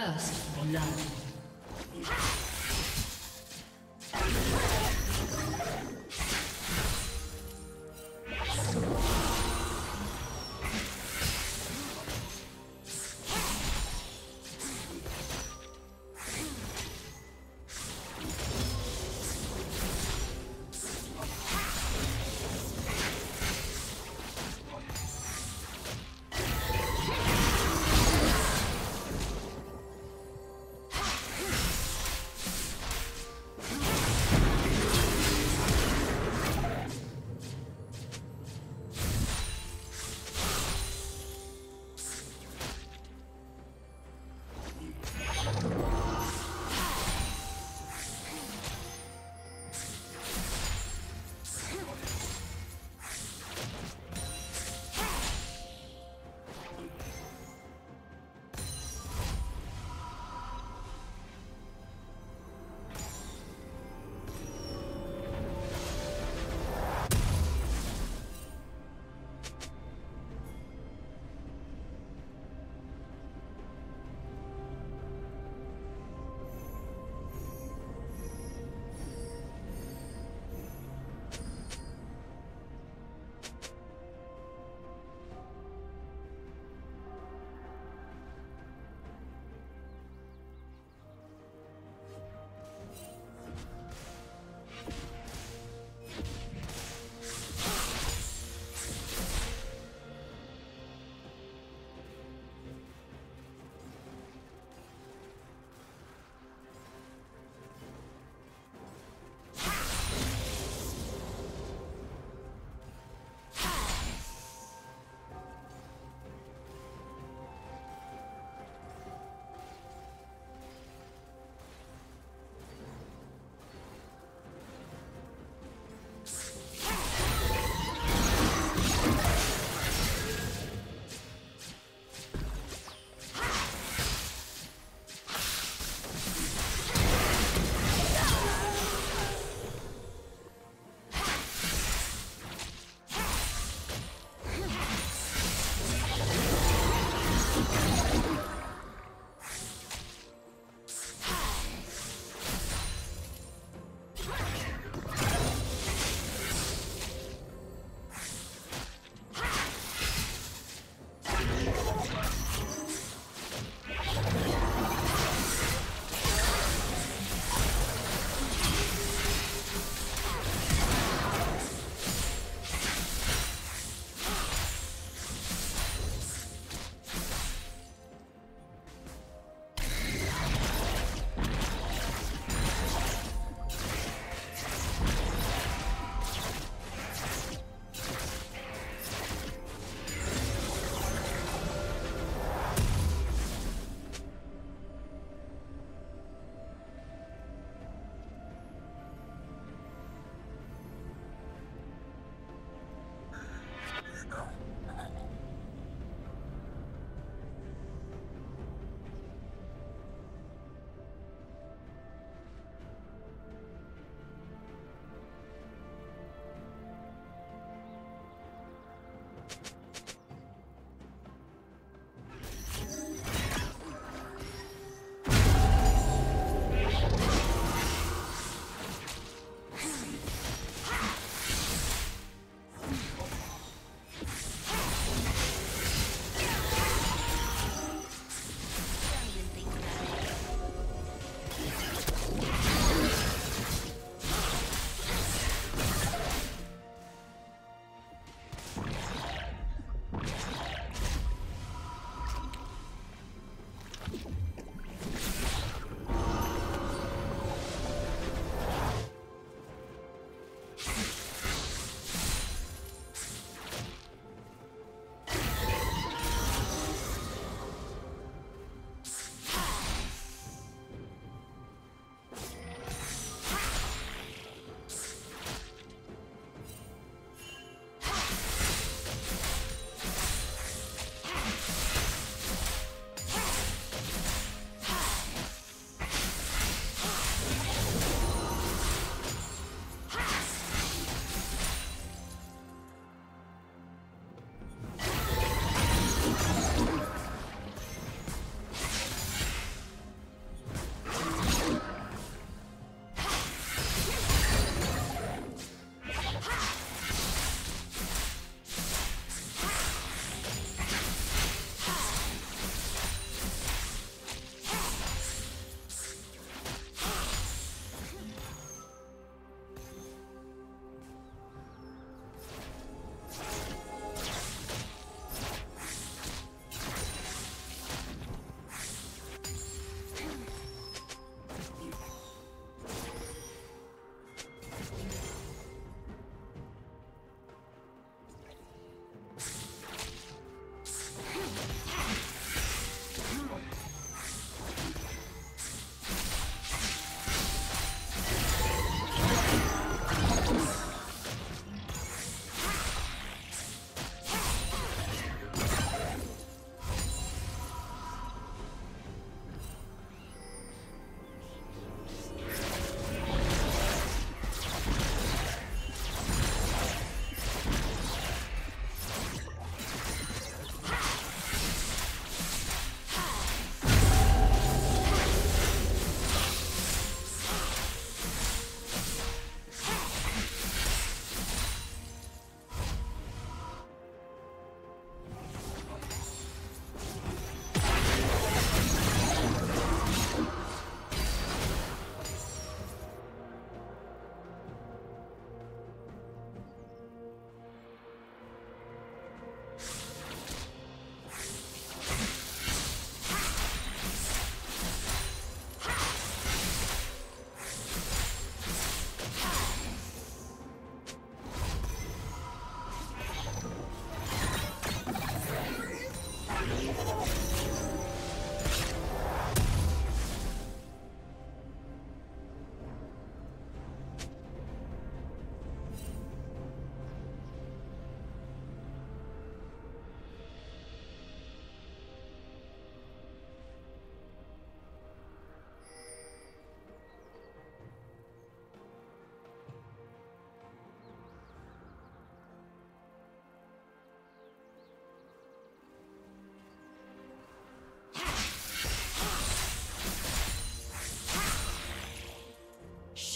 First blood.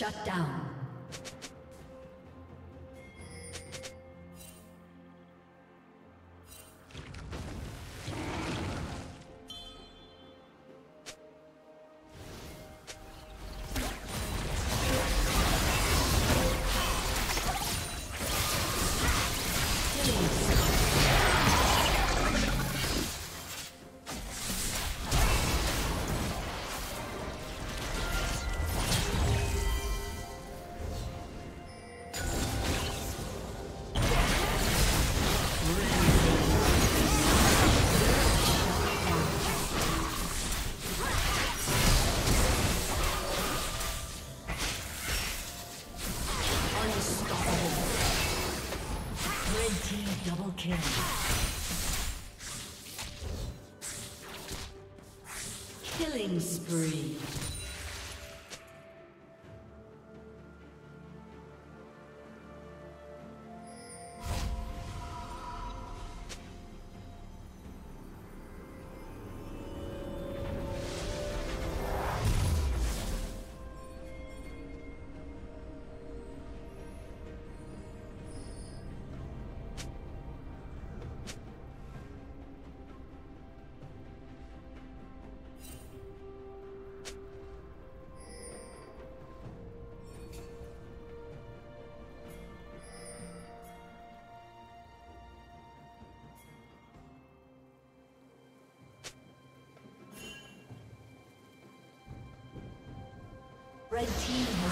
Shut down. Red team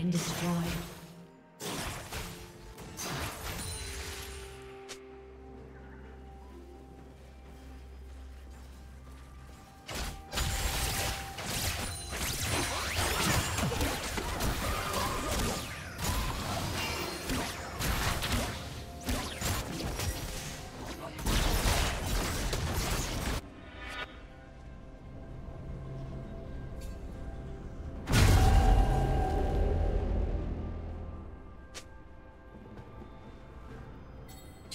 been destroyed.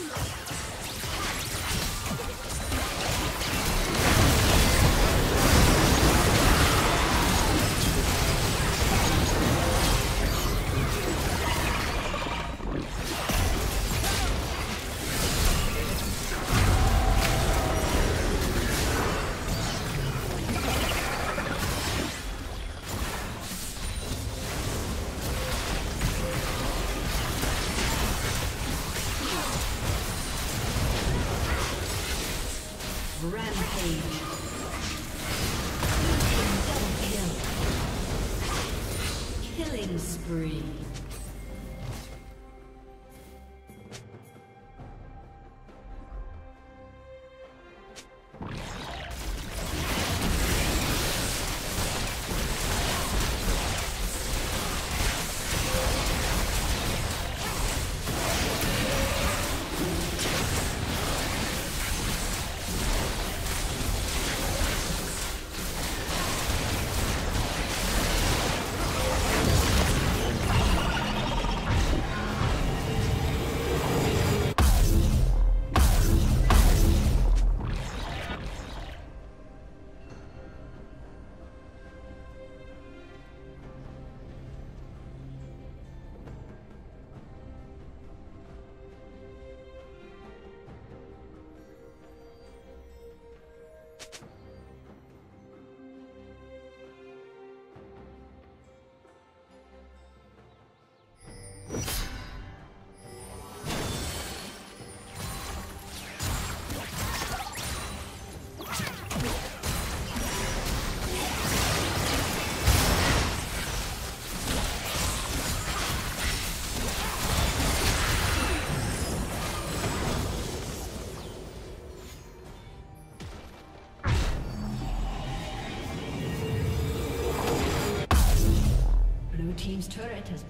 Yeah. Killing spree.